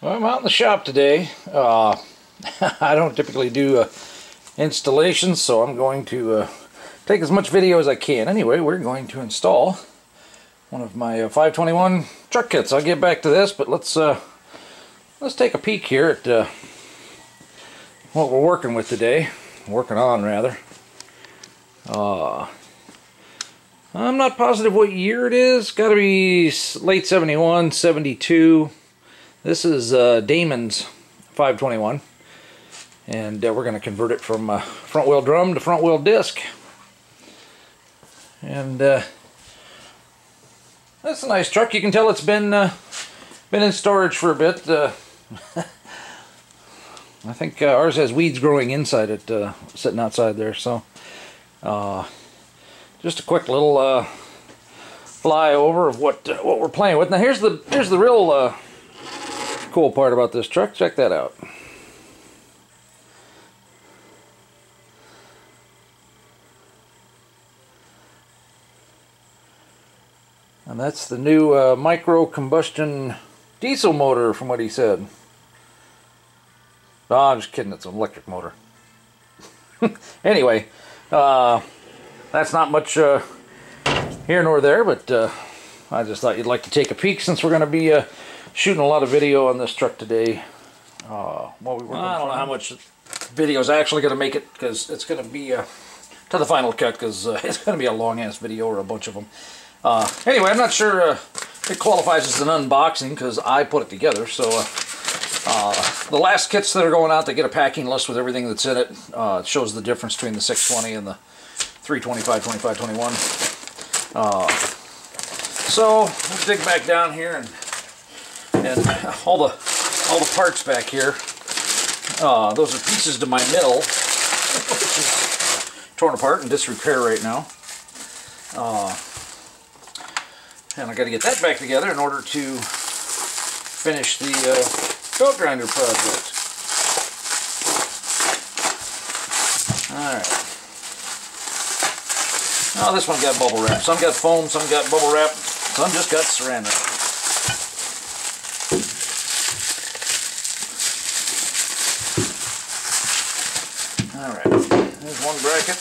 Well, I'm out in the shop today. Uh, I don't typically do uh, installations, so I'm going to uh, take as much video as I can. Anyway, we're going to install one of my uh, 521 truck kits. I'll get back to this, but let's uh, let's take a peek here at uh, what we're working with today. Working on, rather. I'm not positive what year it is. Got to be late 71, 72. This is uh, Damon's 521 and uh, we're going to convert it from uh, front wheel drum to front wheel disc. And uh, that's a nice truck. You can tell it's been uh, been in storage for a bit uh, I think uh, ours has weeds growing inside it sitting outside there so just a quick little flyover of what what we're playing with. Now here's the here's the real cool part about this truck. Check that out. And that's the new uh, micro combustion diesel motor from what he said. No, I'm just kidding, it's an electric motor. anyway, uh, that's not much uh, here nor there, but uh, I just thought you'd like to take a peek since we're going to be uh, shooting a lot of video on this truck today. Uh, while we well, I don't know how much video is actually going to make it because it's going to be uh, to the final cut because uh, it's going to be a long ass video or a bunch of them. Uh, anyway, I'm not sure uh, it qualifies as an unboxing because I put it together. So uh, the last kits that are going out, they get a packing list with everything that's in it. it shows the difference between the 620 and the 325, 25, 21. so let's dig back down here and and all the all the parts back here uh, those are pieces to my mill which is torn apart and disrepair right now uh, and I got to get that back together in order to finish the uh, belt grinder project alright Oh, this one got bubble wrap. Some got foam, some got bubble wrap, some just got ceramic. bracket.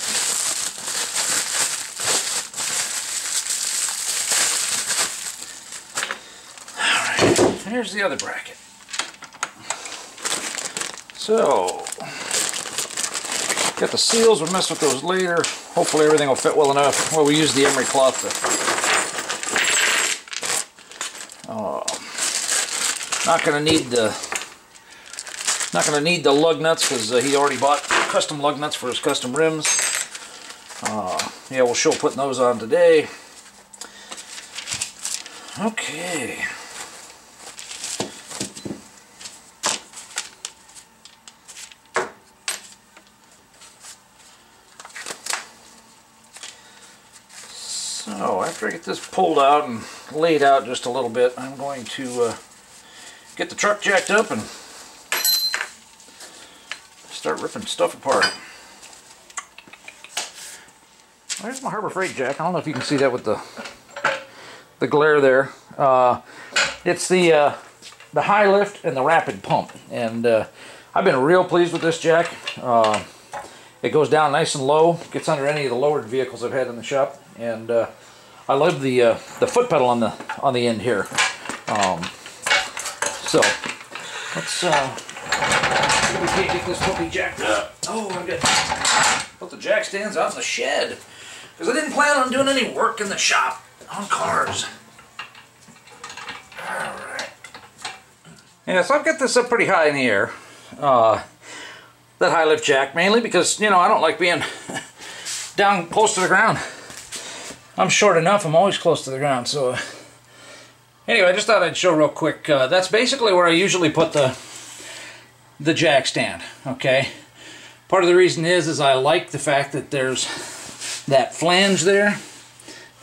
Alright, here's the other bracket. So, got the seals, we'll mess with those later. Hopefully everything will fit well enough. Well, we use the emery cloth to... Oh, not to need the not to need the lug nuts because uh, he already bought custom lug nuts for his custom rims. Uh, yeah, we'll show putting those on today. Okay. So after I get this pulled out and laid out just a little bit, I'm going to uh, get the truck jacked up and start ripping stuff apart. There's my Harbor Freight jack. I don't know if you can see that with the the glare there. Uh, it's the uh, the high lift and the rapid pump, and uh, I've been real pleased with this jack. Uh, it goes down nice and low, gets under any of the lowered vehicles I've had in the shop, and uh, I love the uh, the foot pedal on the on the end here. Um, so let's we can't get this puppy jacked up. Oh, I'm good. Put the jack stands out in the shed. Because I didn't plan on doing any work in the shop on cars. Alright. Yeah, so I've got this up pretty high in the air. Uh, that high lift jack, mainly because, you know, I don't like being down close to the ground. I'm short enough, I'm always close to the ground, so... Uh, anyway, I just thought I'd show real quick. Uh, that's basically where I usually put the the jack stand, okay? Part of the reason is, is I like the fact that there's that flange there.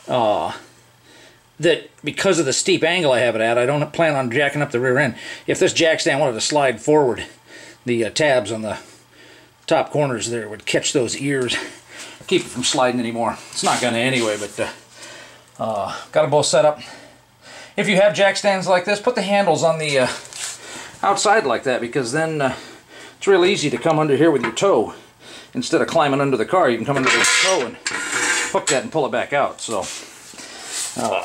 Uh, that because of the steep angle I have it at, I don't plan on jacking up the rear end. If this jack stand wanted to slide forward, the uh, tabs on the top corners there would catch those ears, keep it from sliding anymore. It's not going to anyway, but uh, uh, got them both set up. If you have jack stands like this, put the handles on the uh, outside like that because then uh, it's real easy to come under here with your toe. Instead of climbing under the car, you can come under the toe and hook that and pull it back out. So, uh,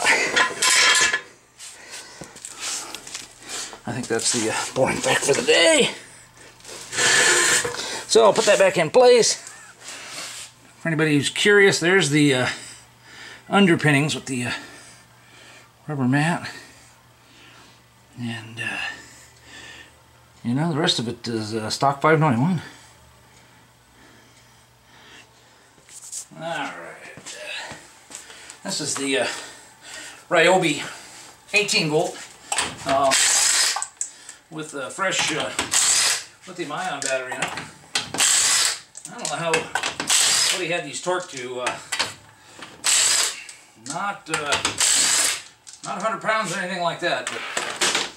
I think that's the uh, boring fact for the day. So I'll put that back in place. For anybody who's curious, there's the uh, underpinnings with the uh, rubber mat. And, uh, you know, the rest of it is uh, stock 591. Alright. This is the uh, Ryobi 18 volt uh, with a fresh uh, lithium ion battery in it. I don't know how, what he had these torqued to. Uh, not, uh, not 100 pounds or anything like that, but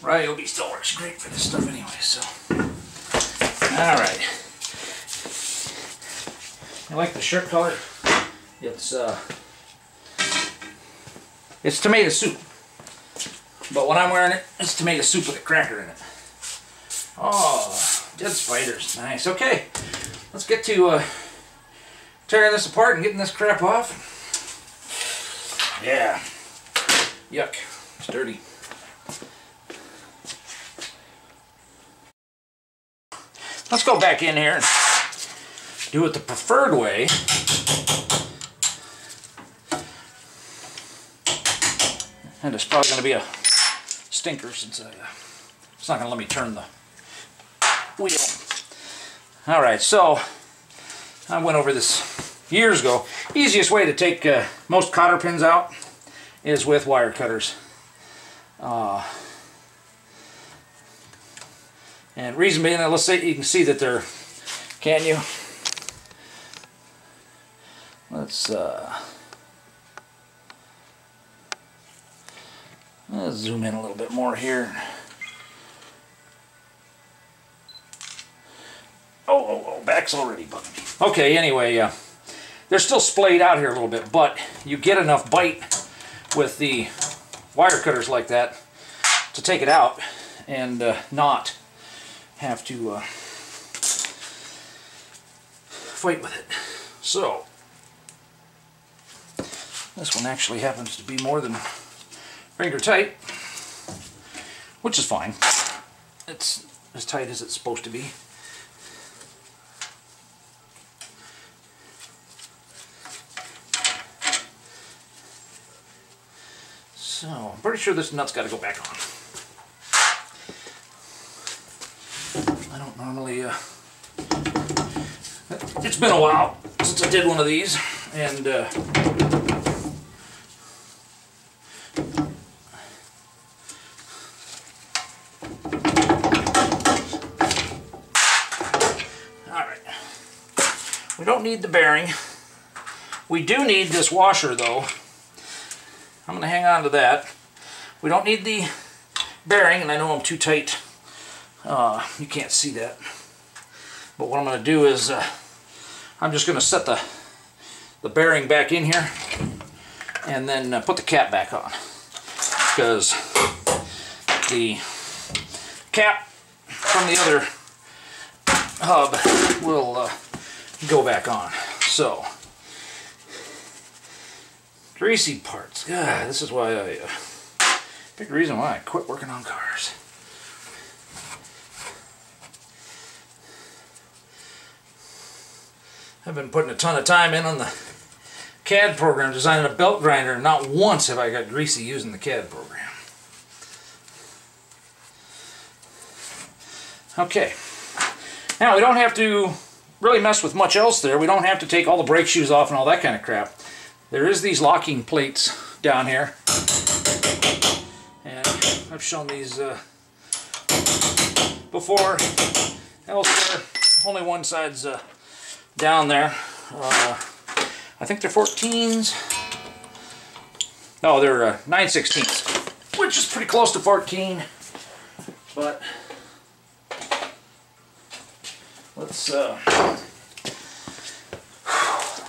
Ryobi still works great for this stuff anyway, so. Alright. I like the shirt color. It's, uh, it's tomato soup. But when I'm wearing it, it's tomato soup with a cracker in it. Oh, dead spiders. Nice. Okay, let's get to uh, tearing this apart and getting this crap off. Yeah. Yuck. It's dirty. Let's go back in here and do it the preferred way. And it's probably going to be a stinker since I, uh, it's not going to let me turn the wheel. Alright, so I went over this years ago. Easiest way to take uh, most cotter pins out is with wire cutters. Uh, and reason being, let's say you can see that they're, can you? Let's, uh, let's zoom in a little bit more here. Oh, oh, oh, back's already bugging me. Okay, anyway, uh, they're still splayed out here a little bit, but you get enough bite with the wire cutters like that to take it out and uh, not have to uh, fight with it. So, this one actually happens to be more than finger tight, which is fine. It's as tight as it's supposed to be. So, I'm pretty sure this nut's got to go back on. I don't normally, uh, it's been a while since I did one of these, and, uh, Alright. We don't need the bearing. We do need this washer though. I'm going to hang on to that. We don't need the bearing, and I know I'm too tight. Uh, you can't see that. But what I'm going to do is uh, I'm just going to set the, the bearing back in here and then uh, put the cap back on. Because the cap from the other hub will uh, go back on. So Greasy parts. God, this is why I... Big reason why I quit working on cars. I've been putting a ton of time in on the CAD program, designing a belt grinder, and not once have I got greasy using the CAD program. Okay. Now, we don't have to really mess with much else there. We don't have to take all the brake shoes off and all that kind of crap. There is these locking plates down here. I've shown these uh, before elsewhere. Only one side's uh, down there. Uh, I think they're 14s. No, they're uh, 9 16ths, which is pretty close to 14. But let's uh,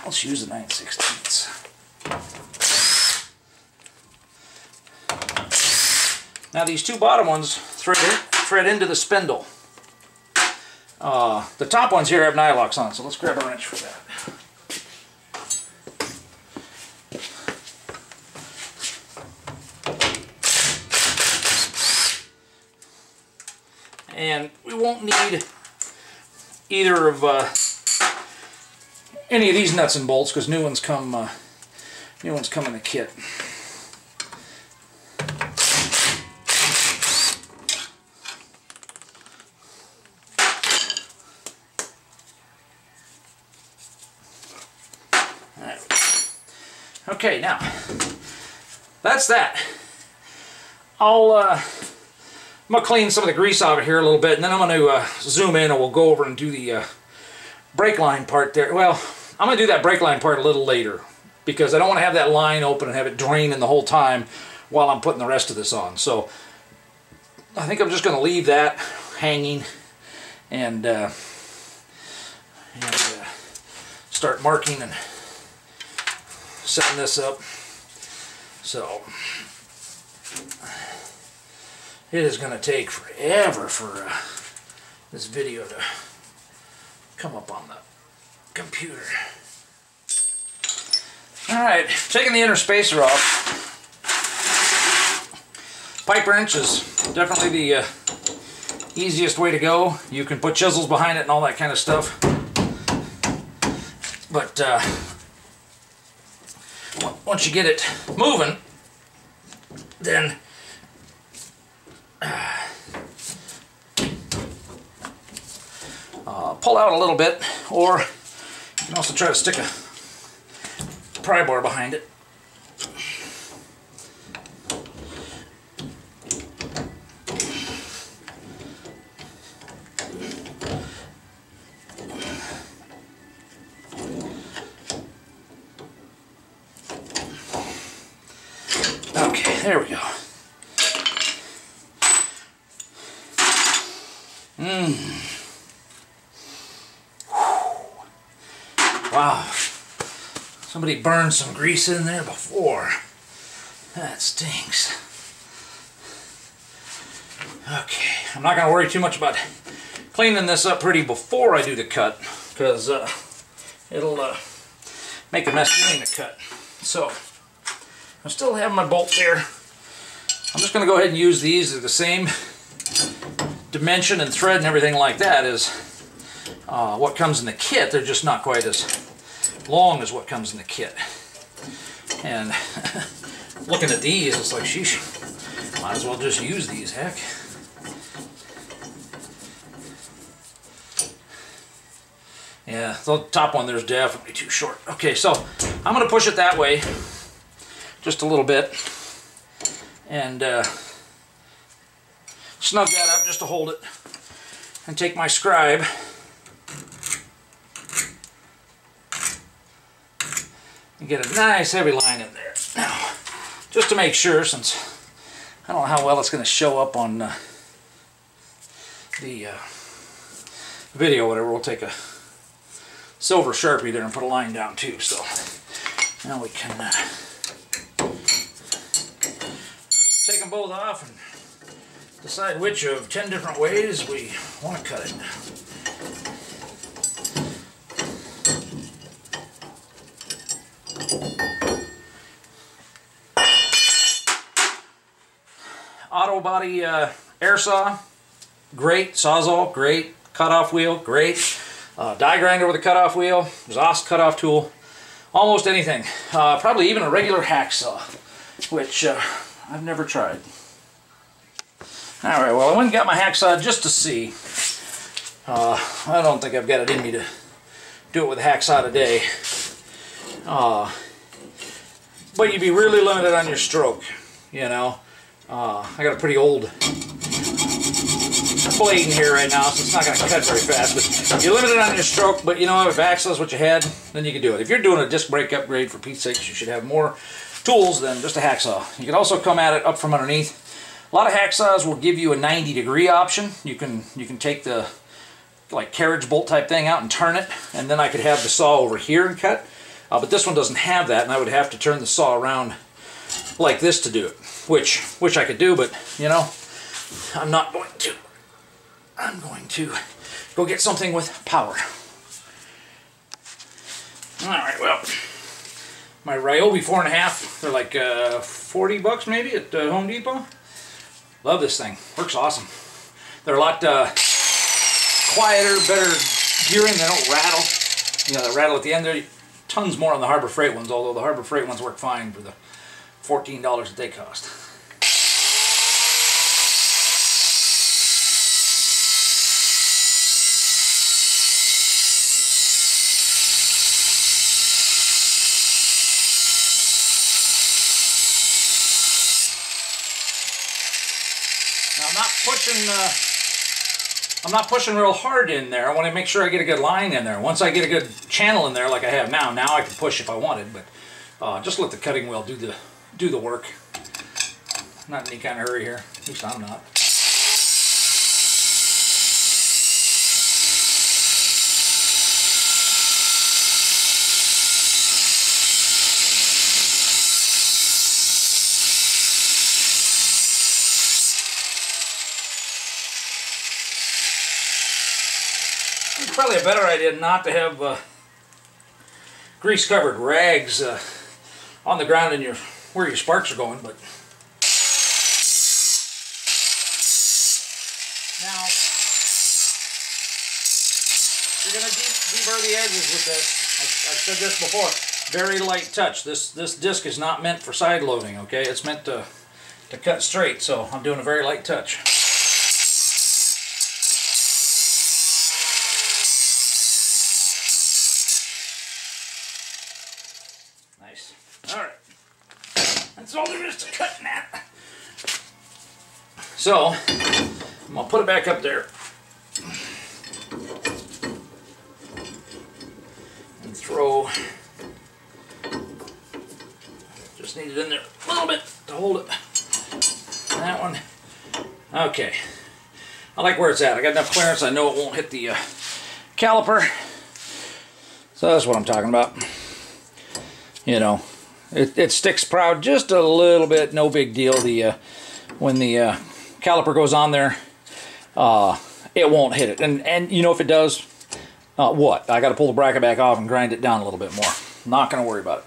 let's use the 9 16ths. Now these two bottom ones threaded thread into the spindle. Uh, the top ones here have nylocks on, so let's grab a wrench for that. And we won't need either of uh, any of these nuts and bolts because new ones come uh, new ones come in the kit. Okay, now, that's that. I'll, uh, I'm going to clean some of the grease out of here a little bit, and then I'm going to uh, zoom in and we'll go over and do the uh, brake line part there. Well, I'm going to do that brake line part a little later because I don't want to have that line open and have it draining the whole time while I'm putting the rest of this on. So I think I'm just going to leave that hanging and, uh, and uh, start marking and setting this up. So it is going to take forever for uh, this video to come up on the computer. Alright, taking the inner spacer off. Pipe wrench is definitely the uh, easiest way to go. You can put chisels behind it and all that kind of stuff. But uh, once you get it moving, then uh, pull out a little bit, or you can also try to stick a pry bar behind it. Okay, there we go. Mmm. Wow. Somebody burned some grease in there before. That stinks. Okay, I'm not going to worry too much about cleaning this up pretty before I do the cut because uh, it'll uh, make a mess doing the cut. So, I still have my bolt there. I'm just going to go ahead and use these. They're the same dimension and thread and everything like that is uh, what comes in the kit. They're just not quite as long as what comes in the kit. And looking at these, it's like, sheesh, might as well just use these, heck. Yeah, the top one there's definitely too short. Okay, so I'm going to push it that way just a little bit and uh, snug that up just to hold it and take my scribe and get a nice heavy line in there. Now, just to make sure, since I don't know how well it's going to show up on uh, the uh, video, whatever, we'll take a silver Sharpie there and put a line down too. So now we can uh, take them both off and decide which of 10 different ways we want to cut it. Auto body uh, air saw, great. Sawzall, great. Cutoff wheel, great. Uh, die grinder with a cutoff wheel, exhaust cutoff tool, almost anything. Uh, probably even a regular hacksaw, which uh, I've never tried. Alright, well I went and got my hacksaw just to see. Uh, I don't think I've got it in me to do it with a hacksaw today. Uh, but you'd be really limited on your stroke, you know. Uh, I got a pretty old blade in here right now, so it's not going to cut very fast. But you're limited on your stroke, but you know, if hacksaw is what you had, then you can do it. If you're doing a disc brake upgrade, for Pete's sake, you should have more tools than just a hacksaw. You can also come at it up from underneath. A lot of hacksaws will give you a 90 degree option. You can you can take the like carriage bolt type thing out and turn it, and then I could have the saw over here and cut. Uh, but this one doesn't have that, and I would have to turn the saw around like this to do it, which which I could do, but you know, I'm not going to. I'm going to go get something with power. Alright, well, my Ryobi four and a half, they're like uh, 40 bucks maybe at uh, Home Depot. Love this thing, works awesome. They're a lot uh, quieter, better gearing, they don't rattle. You know, they rattle at the end there. Tons more on the Harbor Freight ones, although the Harbor Freight ones work fine for the $14 that they cost. Now I'm not pushing, uh, I'm not pushing real hard in there. I want to make sure I get a good line in there. Once I get a good channel in there like I have now, now I can push if I wanted, but uh, just let the cutting wheel do the do the work. Not in any kind of hurry here. At least I'm not. Probably a better idea not to have uh, grease-covered rags uh, on the ground in your where your sparks are going, but now you're gonna de deburr the edges with this. I, I've said this before. Very light touch. This this disc is not meant for side loading. Okay, it's meant to to cut straight. So I'm doing a very light touch. So, I'm going to put it back up there. And throw, just need it in there a little bit to hold it. That one. Okay. I like where it's at. I got enough clearance. I know it won't hit the uh, caliper. So that's what I'm talking about you know it, it sticks proud just a little bit no big deal the uh, when the uh, caliper goes on there uh, it won't hit it. And and you know if it does uh, what. I got to pull the bracket back off and grind it down a little bit more. Not gonna worry about it.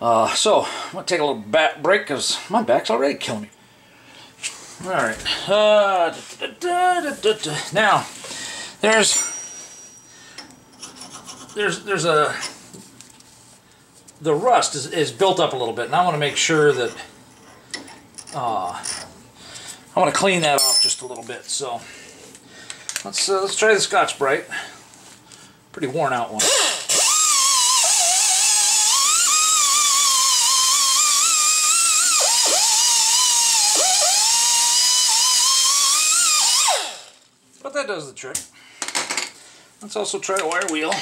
Uh, so I'm gonna take a little back break because my back's already killing me. All right uh, da, da, da, now there's there's there's a the rust is, is built up a little bit and I want to make sure that uh, I want to clean that off just a little bit so. Let's uh, let's try the Scotch Brite. Pretty worn out one. But that does the trick. Let's also try a wire wheel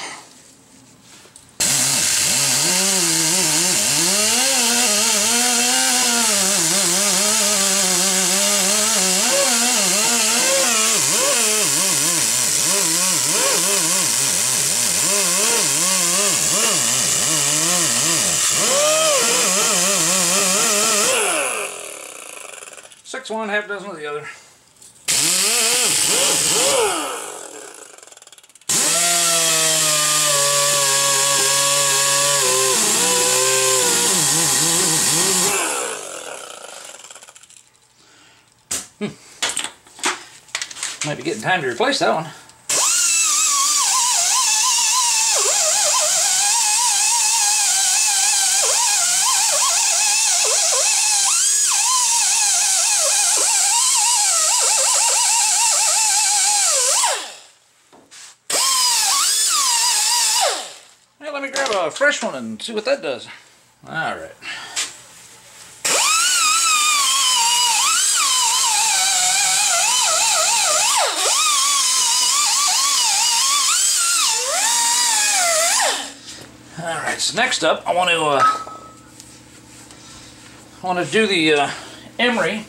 Six one, half dozen of the other. Hmm. Might be getting time to replace that one. Let me grab a fresh one and see what that does. All right. All right. So next up, I want to uh, I want to do the uh, emery.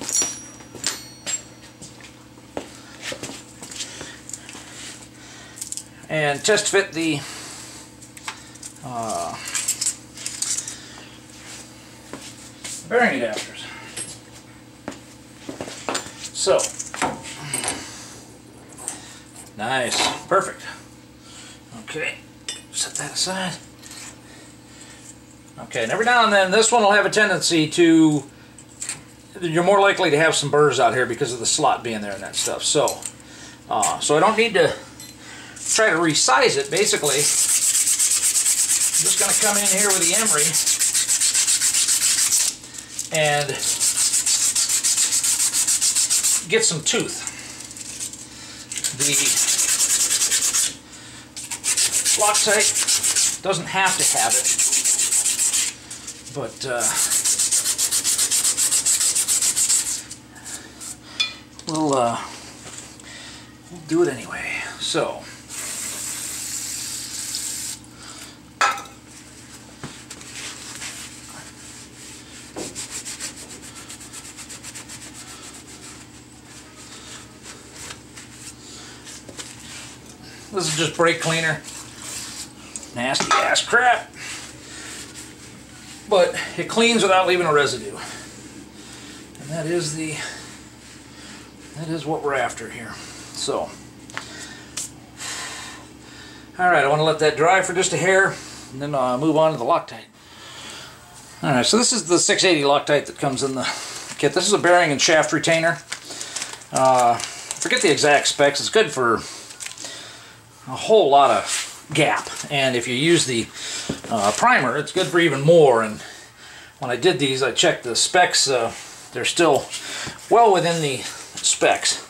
And test fit the uh, bearing adapters. So, Nice. Perfect. Okay. Set that aside. Okay, and every now and then this one will have a tendency to you're more likely to have some burrs out here because of the slot being there and that stuff. So, uh, so I don't need to try to resize it. Basically, just going to come in here with the emery and get some tooth. The Loctite doesn't have to have it, but uh, we'll, uh, we'll do it anyway. So. This is just brake cleaner. Nasty ass crap. But it cleans without leaving a residue. And that is the that is what we're after here. So Alright, I want to let that dry for just a hair and then uh, move on to the Loctite. Alright, so this is the 680 Loctite that comes in the kit. This is a bearing and shaft retainer. Uh, forget the exact specs. It's good for a whole lot of gap. And if you use the uh, primer, it's good for even more. And when I did these, I checked the specs. Uh, they're still well within the specs.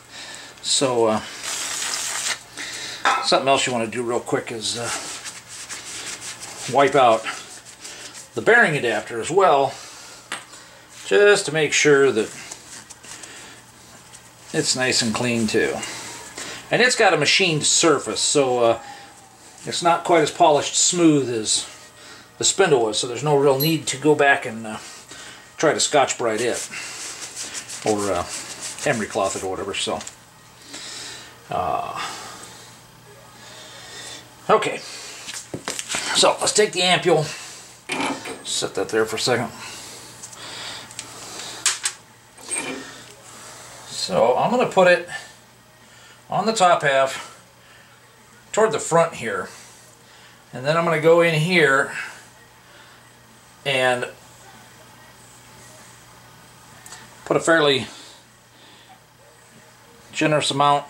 So uh, something else you want to do real quick is uh, wipe out the bearing adapter as well, just to make sure that it's nice and clean too. And it's got a machined surface, so uh, it's not quite as polished smooth as the spindle was, so there's no real need to go back and uh, try to Scotch-Brite it. Or uh, emery cloth it or whatever, so. Uh, okay. So, let's take the ampule. Set that there for a second. So, I'm going to put it on the top half toward the front here. And then I'm going to go in here and put a fairly generous amount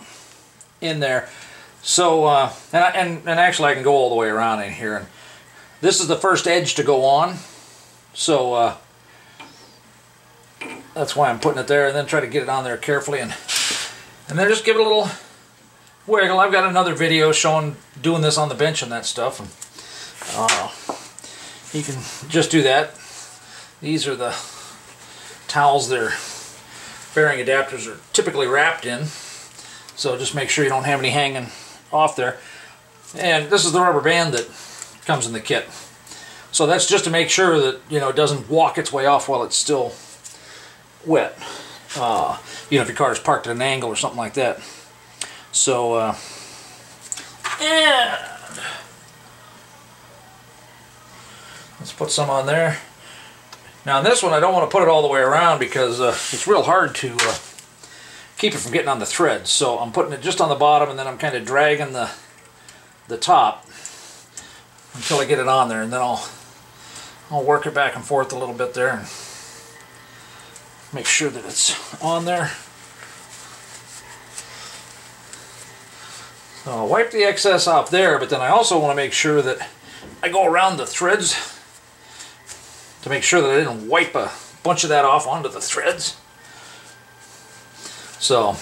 in there. So, uh, and, I, and, and actually I can go all the way around in here. And this is the first edge to go on. So, uh, that's why I'm putting it there and then try to get it on there carefully and and then just give it a little wiggle. I've got another video showing doing this on the bench and that stuff. And, uh, you can just do that. These are the towels their bearing adapters are typically wrapped in. So just make sure you don't have any hanging off there. And this is the rubber band that comes in the kit. So that's just to make sure that you know it doesn't walk its way off while it's still wet. Uh, you know, if your car is parked at an angle or something like that. So, uh, let's put some on there. Now, in this one, I don't want to put it all the way around because uh, it's real hard to uh, keep it from getting on the threads. So I'm putting it just on the bottom, and then I'm kind of dragging the the top until I get it on there, and then I'll I'll work it back and forth a little bit there and make sure that it's on there. I'll wipe the excess off there, but then I also want to make sure that I go around the threads to make sure that I didn't wipe a bunch of that off onto the threads. So,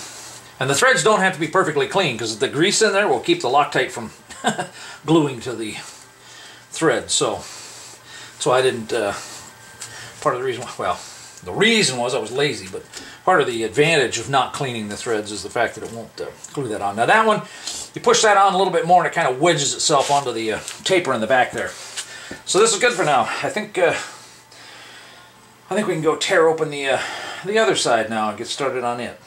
and the threads don't have to be perfectly clean because the grease in there will keep the Loctite from gluing to the thread. So, so I didn't, uh, part of the reason, why, well, the reason was I was lazy, but part of the advantage of not cleaning the threads is the fact that it won't uh, glue that on. Now that one, you push that on a little bit more and it kind of wedges itself onto the uh, taper in the back there. So this is good for now. I think uh, I think we can go tear open the uh, the other side now and get started on it.